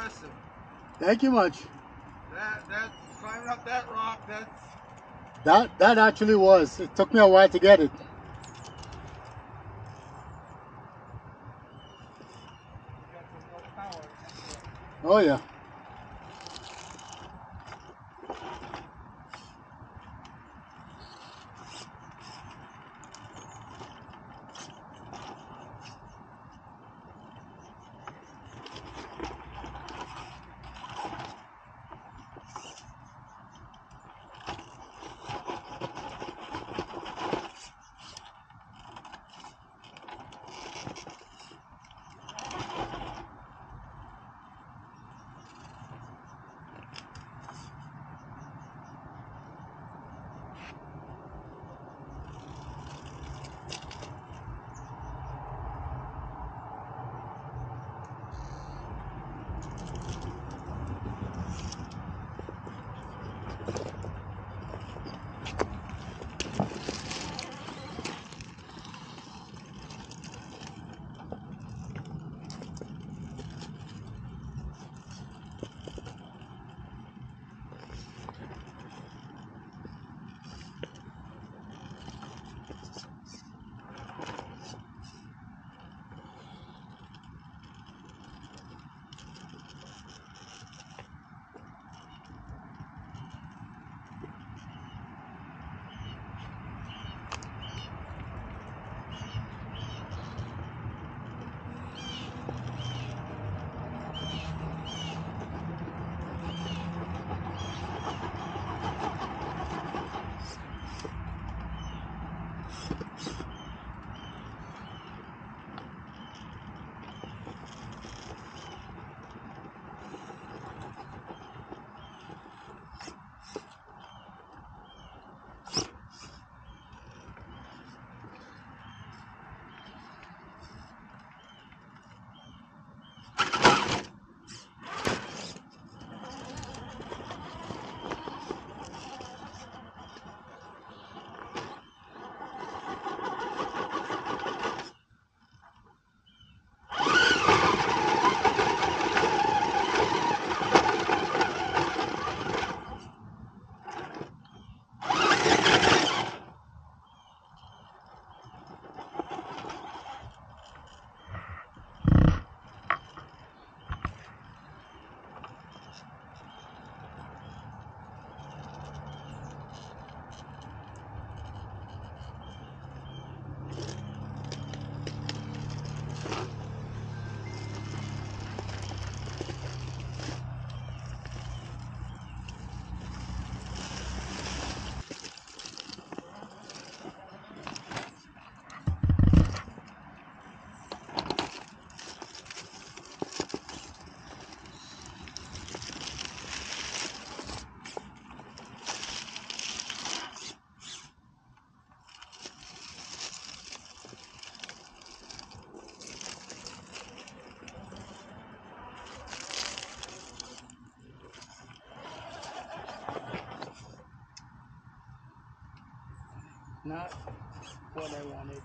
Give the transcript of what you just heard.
impressive. Thank you much. That that climbing up that rock, that's That that actually was. It took me a while to get it. got some real power. Oh yeah. Not what I wanted.